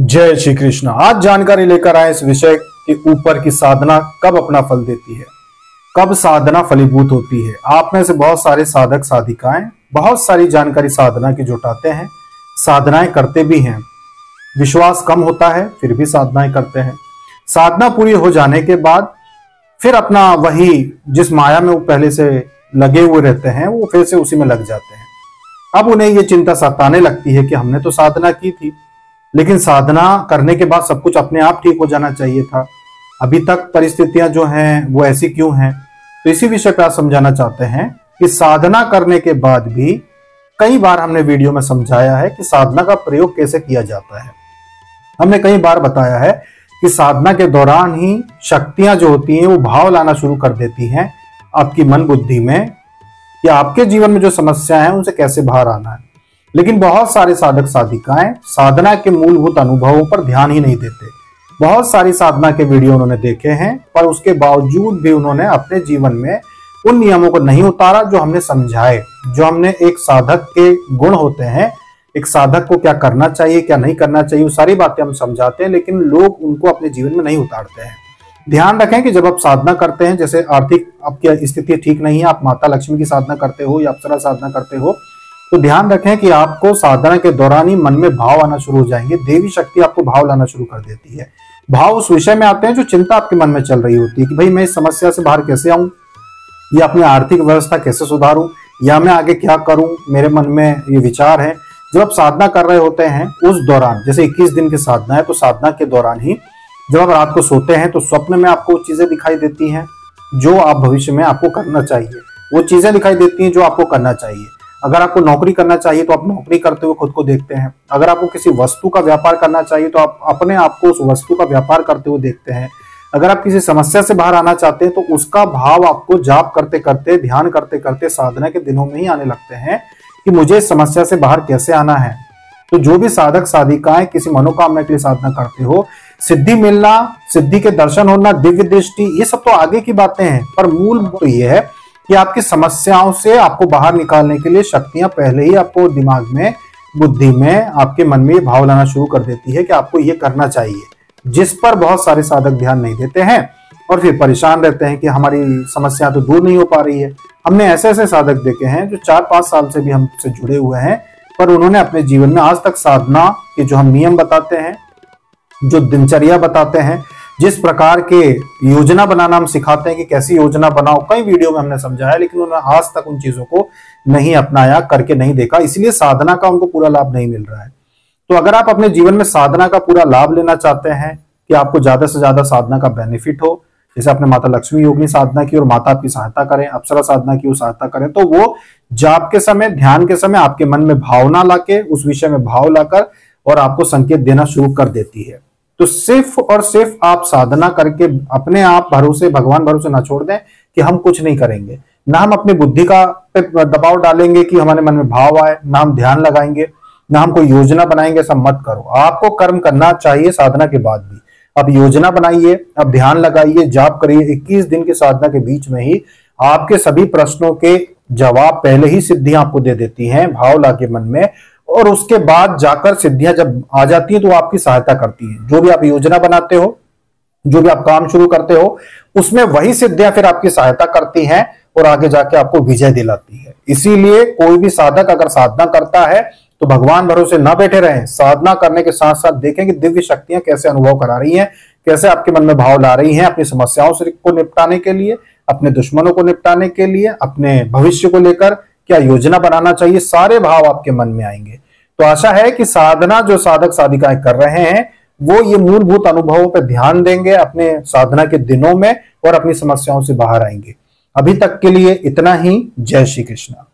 जय श्री कृष्ण। आज जानकारी लेकर आए इस विषय के ऊपर की साधना कब अपना फल देती है? कब साधना फलीभूत होती है? आप में से बहुत सारे साधक साधिकाएँ, बहुत सारी जानकारी साधना की जुटाते हैं। साधनाएँ करते भी हैं। विश्वास कम होता है, फिर भी साधनाएँ करते हैं। साधना पूरी हो जाने के बाद फिर अपना वही जिस माया में वो पहले से लगे हुए रहते हैं, वो फिर से उसी में लग जाते हैं। अब उन्हें ये चिंता सताने लगती है कि हमने तो साधना की थी। लेकिन साधना करने के बाद सब कुछ अपने आप ठीक हो जाना चाहिए था। अभी तक परिस्थितियाँ जो हैं, वो ऐसी क्यों हैं? तो इसी विषय पर आप समझाना चाहते हैं कि साधना करने के बाद भी कई बार हमने वीडियो में समझाया है कि साधना का प्रयोग कैसे किया जाता है। हमने कई बार बताया है कि साधना के दौरान ही शक्तियाँ जो होती हैं, वो भाव लाना शुरू कर देती हैं। आपकी मन बुद्धि में या आपके जीवन में जो समस्या है, उनसे कैसे बाहर आना है? लेकिन बहुत सारे साधक साधिकाएँ साधना के मूलभूत अनुभवों पर ध्यान ही नहीं देते। बहुत सारी साधना के वीडियो उन्होंने देखे हैं, पर उसके बावजूद भी उन्होंने अपने जीवन में उन नियमों को नहीं उतारा जो हमने समझाए, जो हमने एक साधक के गुण होते हैं। एक साधक को क्या करना चाहिए, क्या नहीं करना चाहिए, वो सारी बातें हम समझाते हैं, लेकिन लोग उनको अपने जीवन में नहीं उतारते हैं। ध्यान रखें कि जब आप साधना करते हैं, जैसे आर्थिक आपकी स्थिति ठीक नहीं है, आप माता लक्ष्मी की साधना करते हो या अप्सरा साधना करते हो तो ध्यान रखें कि आपको साधना के दौरान ही मन में भाव आना शुरू हो जाएँगे, देवी शक्ति आपको भाव लाना शुरू कर देती है। भाव उस विषय में आते हैं जो चिंता आपके मन में चल रही होती है कि भाई मैं इस समस्या से बाहर कैसे आऊँ? या अपनी आर्थिक व्यवस्था कैसे सुधारूं? या मैं आगे क्या करूँ? मेरे मन में ये विचार है। जब आप साधना कर रहे होते हैं, उस दौरान, जैसे 21 दिन की साधना है तो साधना के दौरान ही जब आप रात को सोते हैं तो स्वप्न में आपको चीज़ें दिखाई देती हैं, जो आप भविष्य में आपको करना चाहिए। वो चीज़ें दिखाई देती हैं जो आपको करना चाहिए। अगर आपको नौकरी करना चाहिए तो आप नौकरी करते हुए खुद को देखते हैं। अगर आपको किसी वस्तु का व्यापार करना चाहिए तो आप अपने आप को उस वस्तु का व्यापार करते हुए देखते हैं। अगर आप किसी समस्या से बाहर आना चाहते हैं तो उसका भाव आपको जाप करते करते, ध्यान करते करते साधना के दिनों में ही आने लगते हैं कि मुझे इस समस्या से बाहर कैसे आना है। तो जो भी साधक साधिकाएँ किसी मनोकामना के लिए साधना करते हो, सिद्धि मिलना, सिद्धि के दर्शन होना, दिव्य दृष्टि, ये सब तो आगे की बातें हैं, पर मूल तो ये है कि आपकी समस्याओं से आपको बाहर निकालने के लिए शक्तियाँ पहले ही आपको दिमाग में, बुद्धि में, आपके मन में भाव लाना शुरू कर देती है कि आपको ये करना चाहिए, जिस पर बहुत सारे साधक ध्यान नहीं देते हैं। और फिर परेशान रहते हैं कि हमारी समस्या तो दूर नहीं हो पा रही है। हमने ऐसे ऐसे साधक देखे हैं जो चार पाँच साल से भी हमसे जुड़े हुए हैं, पर उन्होंने अपने जीवन में आज तक साधना के जो हम नियम बताते हैं, जो दिनचर्या बताते हैं जिस प्रकार के योजना बनाना हम सिखाते हैं कि कैसी योजना बनाओ, कई वीडियो में हमने समझाया, लेकिन उन्होंने आज तक उन चीज़ों को नहीं अपनाया, करके नहीं देखा। इसलिए साधना का उनको पूरा लाभ नहीं मिल रहा है। तो अगर आप अपने जीवन में साधना का पूरा लाभ लेना चाहते हैं, कि आपको ज़्यादा से ज़्यादा साधना का बेनिफिट हो, जैसे आपने माता लक्ष्मी योगनी साधना की और माता आपकी सहायता करें, अप्सरा साधना की सहायता करें तो वो जाप के समय, ध्यान के समय आपके मन में भावना लाके, उस विषय में भाव लाकर और आपको संकेत देना शुरू कर देती है। तो सिर्फ़ और सिर्फ़ आप साधना करके अपने आप भरोसे, भगवान भरोसे ना छोड़ दें कि हम कुछ नहीं करेंगे। ना हम अपनी बुद्धि का दबाव डालेंगे कि हमारे मन में भाव आए, ना हम ध्यान लगाएँगे, ना हम कोई योजना बनाएँगे, ऐसा मत करो। आपको कर्म करना चाहिए साधना के बाद भी। अब योजना बनाइए, अब ध्यान लगाइए, जाप करिए 21 दिन की साधना के बीच में ही आपके सभी प्रश्नों के जवाब पहले ही सिद्धियाँ आपको दे देती हैं, भाव ला के मन में। और उसके बाद जाकर सिद्धियाँ जब आ जाती है तो आपकी सहायता करती है। जो भी आप योजना बनाते हो, जो भी आप काम शुरू करते हो, उसमें वही सिद्धियाँ फिर आपकी सहायता करती हैं और आगे जाके आपको विजय दिलाती है। इसीलिए कोई भी साधक अगर साधना करता है तो भगवान भरोसे ना बैठे रहें। साधना करने के साथ साथ देखें कि दिव्य शक्तियाँ कैसे अनुभव करा रही हैं, कैसे आपके मन में भाव ला रही हैं अपनी समस्याओं से को निपटाने के लिए, अपने दुश्मनों को निपटाने के लिए, अपने भविष्य को लेकर क्या योजना बनाना चाहिए? सारे भाव आपके मन में आएँगे। तो आशा है कि साधना जो साधक साधिकाएँ कर रहे हैं, वो ये मूलभूत अनुभवों पर ध्यान देंगे, अपने साधना के दिनों में और अपनी समस्याओं से बाहर आएँगे। अभी तक के लिए इतना ही। जय श्री कृष्णा।